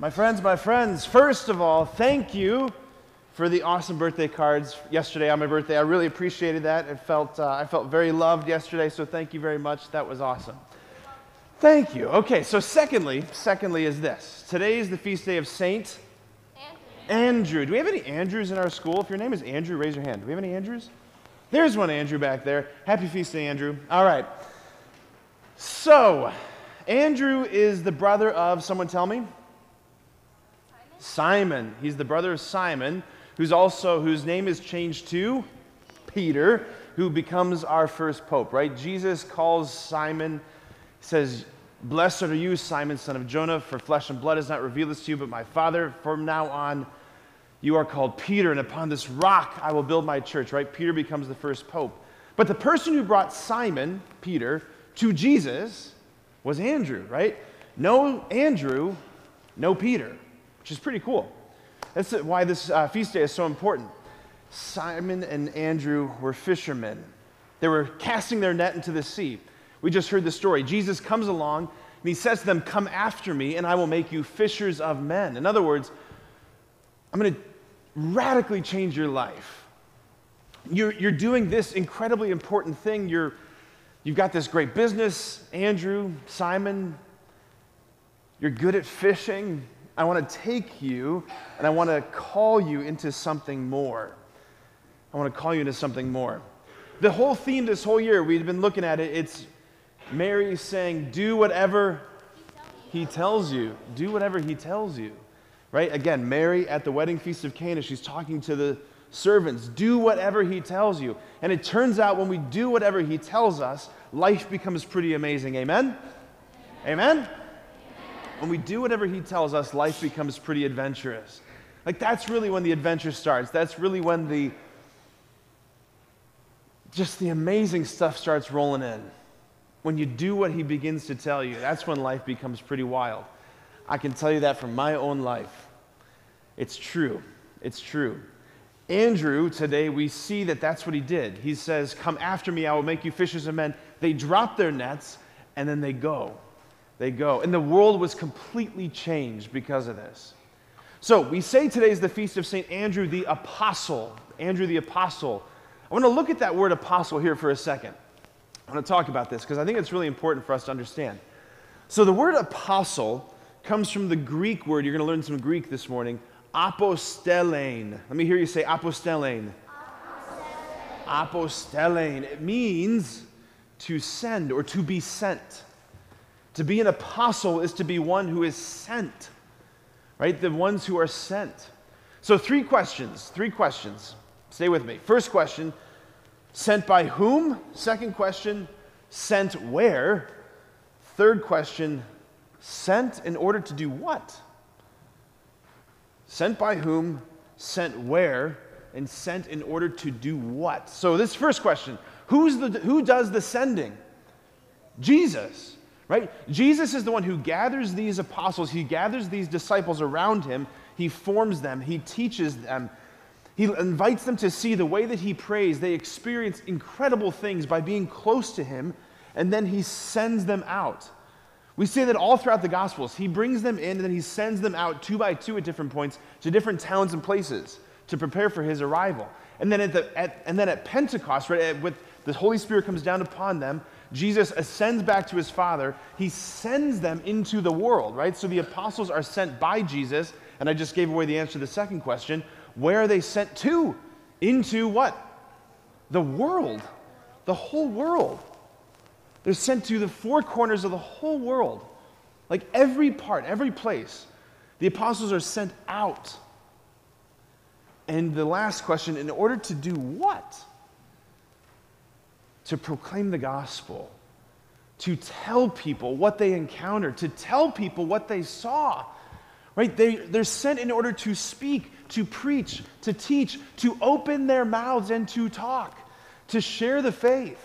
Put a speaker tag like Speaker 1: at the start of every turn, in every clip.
Speaker 1: My friends, my friends, first of all, thank you for the awesome birthday cards yesterday on my birthday. I really appreciated that. It felt, uh, I felt very loved yesterday, so thank you very much. That was awesome. Thank you. Okay, so secondly, secondly is this. Today is the feast day of Saint Andrew. Andrew. Do we have any Andrews in our school? If your name is Andrew, raise your hand. Do we have any Andrews? There's one Andrew back there. Happy feast day, Andrew. All right. So, Andrew is the brother of, someone tell me? Simon. He's the brother of Simon, who's also, whose name is changed to Peter, who becomes our first pope, right? Jesus calls Simon, says, Blessed are you, Simon, son of Jonah, for flesh and blood has not revealed this to you, but my Father. From now on, you are called Peter, and upon this rock I will build my church, right? Peter becomes the first pope. But the person who brought Simon, Peter, to Jesus was Andrew, right? No Andrew, no Peter which is pretty cool. That's why this uh, feast day is so important. Simon and Andrew were fishermen. They were casting their net into the sea. We just heard the story. Jesus comes along and he says to them, Come after me, and I will make you fishers of men. In other words, I'm going to radically change your life. You're, you're doing this incredibly important thing. You're, you've got this great business, Andrew, Simon. You're good at fishing. I want to take you and I want to call you into something more. I want to call you into something more. The whole theme this whole year, we've been looking at it, it's Mary saying, Do whatever he tells you. Do whatever he tells you. Right? Again, Mary at the wedding feast of Cana, she's talking to the servants. Do whatever he tells you. And it turns out when we do whatever he tells us, life becomes pretty amazing. Amen? Amen? Amen? When we do whatever He tells us, life becomes pretty adventurous. Like, that's really when the adventure starts. That's really when the just the amazing stuff starts rolling in. When you do what He begins to tell you, that's when life becomes pretty wild. I can tell you that from my own life. It's true. It's true. Andrew, today, we see that that's what he did. He says, Come after me, I will make you fishers of men. They drop their nets and then they go they go. And the world was completely changed because of this. So we say today is the feast of St. Andrew the Apostle. Andrew the Apostle. I want to look at that word apostle here for a second. I want to talk about this because I think it's really important for us to understand. So the word apostle comes from the Greek word, you're going to learn some Greek this morning, apostellein. Let me hear you say apostellein. Apostellein. It means to send or to be sent. To be an apostle is to be one who is sent, right? The ones who are sent. So, three questions. Three questions. Stay with me. First question sent by whom? Second question sent where? Third question sent in order to do what? Sent by whom? Sent where? And sent in order to do what? So, this first question who's the, who does the sending? Jesus right? Jesus is the one who gathers these apostles, he gathers these disciples around him, he forms them, he teaches them. He invites them to see the way that he prays. They experience incredible things by being close to him, and then he sends them out. We see that all throughout the Gospels. He brings them in and then he sends them out two by two at different points to different towns and places to prepare for his arrival. And then at, the, at, and then at Pentecost, right, at, with the Holy Spirit comes down upon them, Jesus ascends back to his Father. He sends them into the world, right? So the apostles are sent by Jesus. And I just gave away the answer to the second question. Where are they sent to? Into what? The world. The whole world. They're sent to the four corners of the whole world. Like every part, every place. The apostles are sent out. And the last question in order to do what? To proclaim the gospel, to tell people what they encountered, to tell people what they saw. Right? They, they're sent in order to speak, to preach, to teach, to open their mouths and to talk, to share the faith,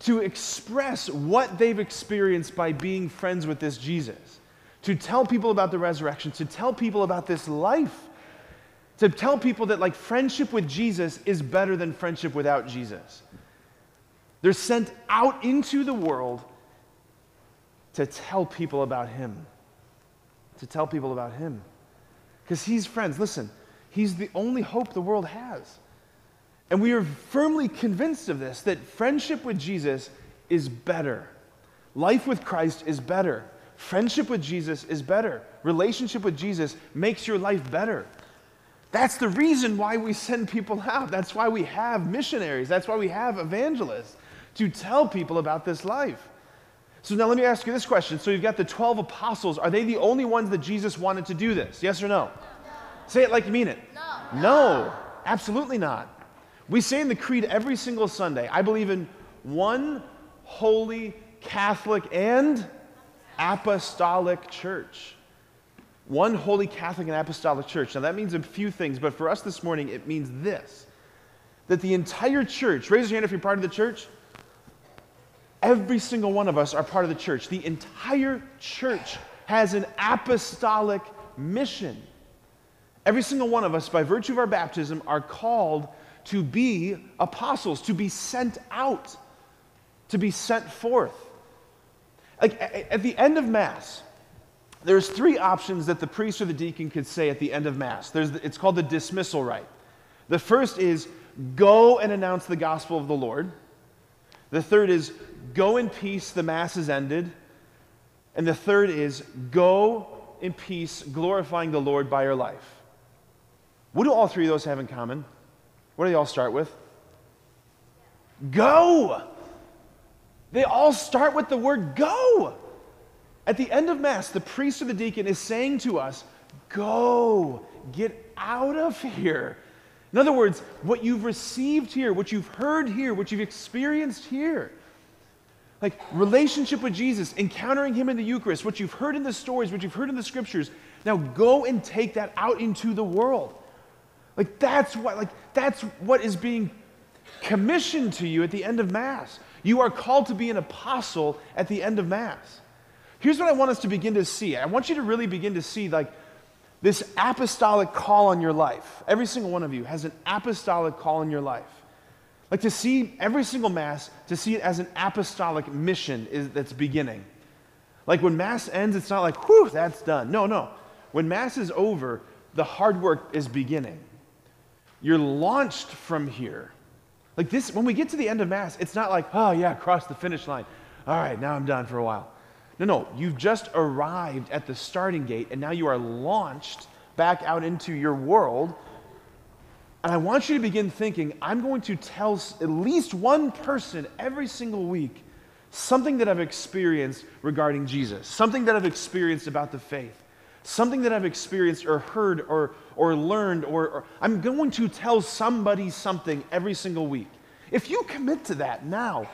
Speaker 1: to express what they've experienced by being friends with this Jesus, to tell people about the resurrection, to tell people about this life, to tell people that, like, friendship with Jesus is better than friendship without Jesus. They're sent out into the world to tell people about Him. to tell people about Him. Because He's, friends, listen, He's the only hope the world has. And we are firmly convinced of this that friendship with Jesus is better. Life with Christ is better. Friendship with Jesus is better. Relationship with Jesus makes your life better. That's the reason why we send people out. That's why we have missionaries. That's why we have evangelists to tell people about this life. So now let me ask you this question. So you've got the 12 apostles. Are they the only ones that Jesus wanted to do this? Yes or no? no. Say it like you mean it.
Speaker 2: No.
Speaker 1: No, absolutely not. We say in the Creed every single Sunday, I believe in one holy, Catholic, and apostolic church. One holy Catholic and apostolic church. Now that means a few things, but for us this morning, it means this that the entire church, raise your hand if you're part of the church. Every single one of us are part of the church. The entire church has an apostolic mission. Every single one of us, by virtue of our baptism, are called to be apostles, to be sent out, to be sent forth. Like at the end of Mass, there's three options that the priest or the deacon could say at the end of Mass. There's, it's called the dismissal rite. The first is go and announce the gospel of the Lord. The third is go in peace, the Mass is ended. And the third is go in peace, glorifying the Lord by your life. What do all three of those have in common? What do they all start with? Go! They all start with the word go. At the end of Mass, the priest or the deacon is saying to us, Go, get out of here. In other words, what you've received here, what you've heard here, what you've experienced here, like relationship with Jesus, encountering Him in the Eucharist, what you've heard in the stories, what you've heard in the scriptures, now go and take that out into the world. Like that's what, like that's what is being commissioned to you at the end of Mass. You are called to be an apostle at the end of Mass. Here's what I want us to begin to see. I want you to really begin to see like this apostolic call on your life. Every single one of you has an apostolic call in your life. Like to see every single mass, to see it as an apostolic mission is that's beginning. Like when mass ends, it's not like, whew, that's done. No, no. When mass is over, the hard work is beginning. You're launched from here. Like this, when we get to the end of mass, it's not like, oh yeah, cross the finish line. All right, now I'm done for a while. No, no, you've just arrived at the starting gate and now you are launched back out into your world. And I want you to begin thinking I'm going to tell at least one person every single week something that I've experienced regarding Jesus, something that I've experienced about the faith, something that I've experienced or heard or, or learned, or, or I'm going to tell somebody something every single week. If you commit to that now,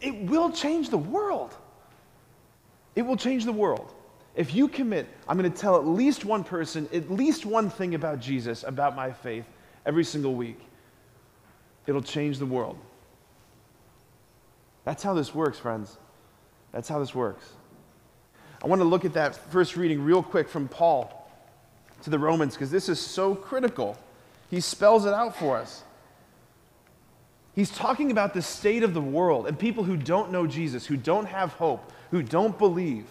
Speaker 1: it will change the world. It will change the world. If you commit, I'm going to tell at least one person, at least one thing about Jesus, about my faith, every single week. It'll change the world. That's how this works, friends. That's how this works. I want to look at that first reading real quick from Paul to the Romans because this is so critical. He spells it out for us. He's talking about the state of the world and people who don't know Jesus, who don't have hope, who don't believe.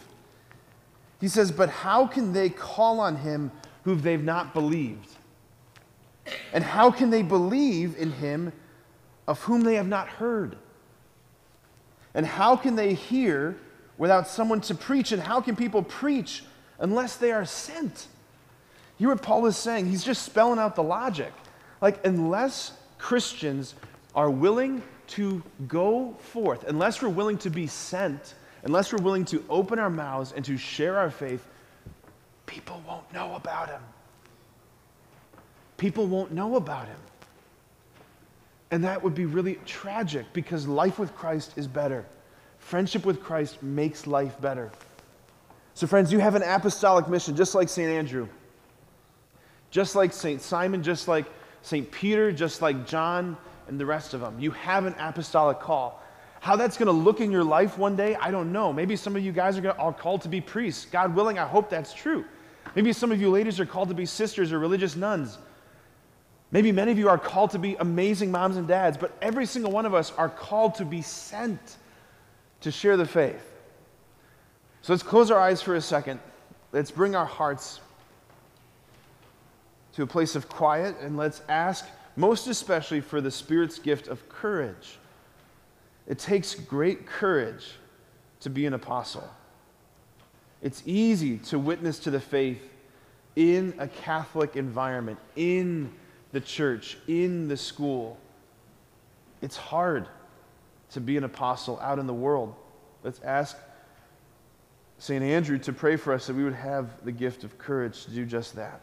Speaker 1: He says, But how can they call on him who they've not believed? And how can they believe in him of whom they have not heard? And how can they hear without someone to preach? And how can people preach unless they are sent? Hear what Paul is saying? He's just spelling out the logic. Like, unless Christians are willing to go forth, unless we're willing to be sent, unless we're willing to open our mouths and to share our faith, people won't know about him. People won't know about him. And that would be really tragic because life with Christ is better. Friendship with Christ makes life better. So, friends, you have an apostolic mission, just like St. Andrew, just like St. Simon, just like St. Peter, just like John, and the rest of them. You have an apostolic call. How that's going to look in your life one day, I don't know. Maybe some of you guys are, gonna, are called to be priests. God willing, I hope that's true. Maybe some of you ladies are called to be sisters or religious nuns. Maybe many of you are called to be amazing moms and dads, but every single one of us are called to be sent to share the faith. So let's close our eyes for a second. let's bring our hearts to a place of quiet and let's ask, most especially, for the Spirit's gift of courage. It takes great courage to be an apostle. It's easy to witness to the faith in a Catholic environment, in the church, in the school. It's hard to be an apostle out in the world. Let's ask St. Andrew to pray for us that we would have the gift of courage to do just that.